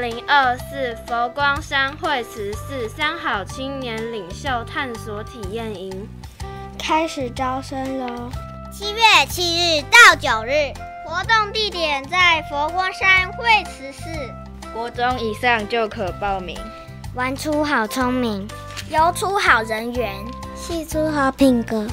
零二四佛光山惠慈寺三好青年领袖探索体验营开始招生喽！七月七日到九日，活动地点在佛光山惠慈寺。国中以上就可报名。玩出好聪明，游出好人缘，戏出好品格。